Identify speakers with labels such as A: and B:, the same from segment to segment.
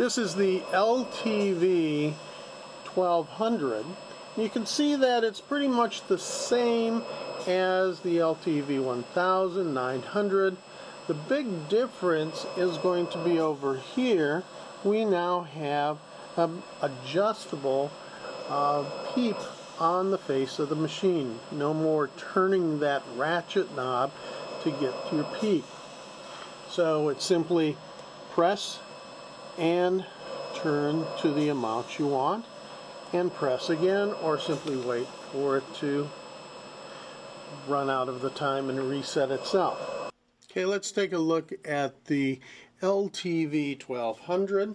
A: This is the LTV 1200. You can see that it's pretty much the same as the LTV 1900. The big difference is going to be over here. We now have an adjustable uh, peep on the face of the machine. No more turning that ratchet knob to get to your peep. So it's simply press and turn to the amount you want and press again or simply wait for it to run out of the time and reset itself. Okay, let's take a look at the LTV 1200.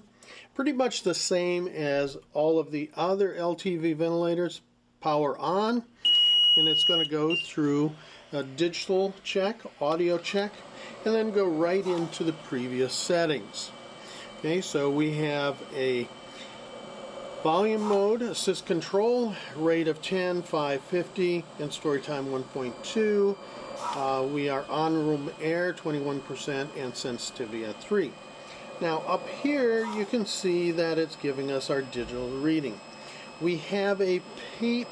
A: Pretty much the same as all of the other LTV ventilators. Power on, and it's going to go through a digital check, audio check, and then go right into the previous settings. Okay, so we have a volume mode, assist control, rate of 10, 550, and story time 1.2. Uh, we are on room air 21% and sensitivity at 3. Now up here you can see that it's giving us our digital reading. We have a peep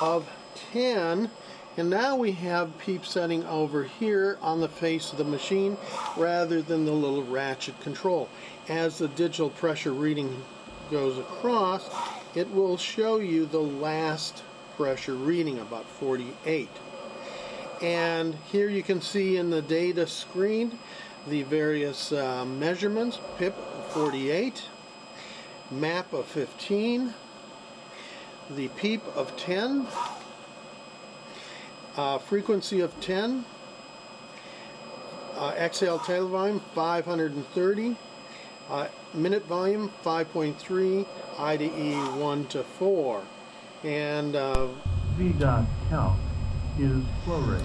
A: of 10 and now we have peep setting over here on the face of the machine rather than the little ratchet control. As the digital pressure reading goes across, it will show you the last pressure reading, about 48. And here you can see in the data screen the various uh, measurements, PIP 48, MAP of 15, the PEEP of 10, uh, frequency of 10, uh, exhale tidal volume 530, uh, minute volume 5.3, IDE 1 to 4, and uh,
B: V dot count is flow rate.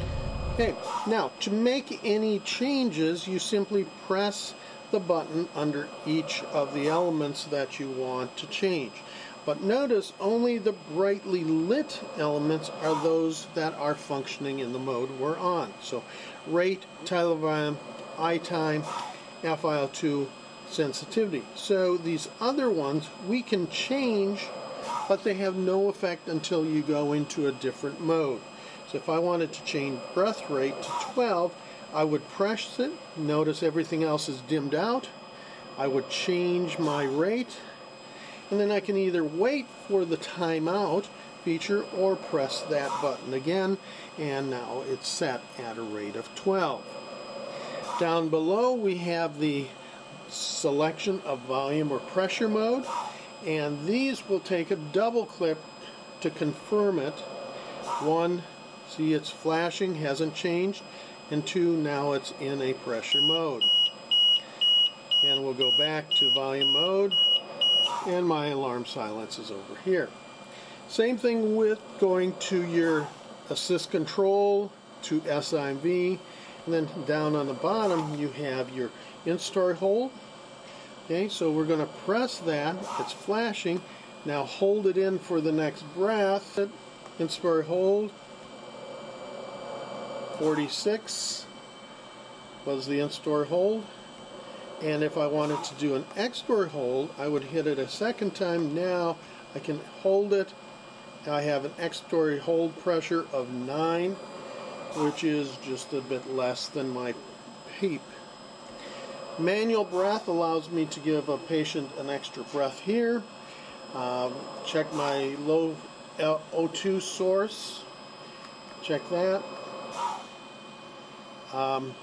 A: Okay, now to make any changes, you simply press the button under each of the elements that you want to change. But notice only the brightly lit elements are those that are functioning in the mode we're on. So rate, volume, I time, FiO2 sensitivity. So these other ones we can change, but they have no effect until you go into a different mode. So if I wanted to change breath rate to 12, I would press it. Notice everything else is dimmed out. I would change my rate and then I can either wait for the timeout feature or press that button again and now it's set at a rate of 12. Down below we have the selection of volume or pressure mode and these will take a double click to confirm it. One, see it's flashing, hasn't changed, and two, now it's in a pressure mode. And we'll go back to volume mode and my alarm silence is over here. Same thing with going to your assist control to SIMV and then down on the bottom you have your inspiratory hold. Okay, so we're going to press that. It's flashing. Now hold it in for the next breath. In-story hold. 46 was the inspiratory hold and if I wanted to do an extra hold I would hit it a second time. Now I can hold it. I have an extra hold pressure of 9 which is just a bit less than my PEEP. Manual breath allows me to give a patient an extra breath here. Um, check my low O2 source. Check that. Um,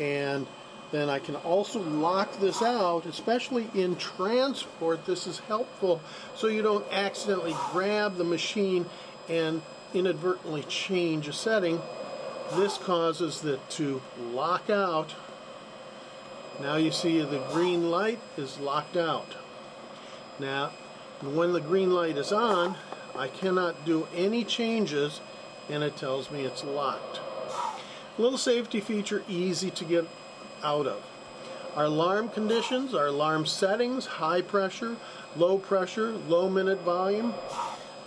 A: and then I can also lock this out, especially in transport. This is helpful so you don't accidentally grab the machine and inadvertently change a setting. This causes it to lock out. Now you see the green light is locked out. Now, when the green light is on, I cannot do any changes and it tells me it's locked. Little safety feature, easy to get out of. Our alarm conditions, our alarm settings, high pressure, low pressure, low minute volume,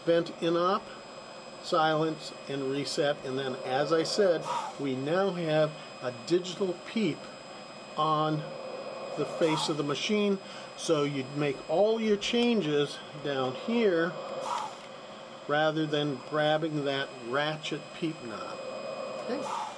A: vent in op, silence, and reset. And then, as I said, we now have a digital peep on the face of the machine. So you'd make all your changes down here rather than grabbing that ratchet peep knob. Okay.